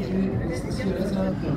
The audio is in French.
Alexandra,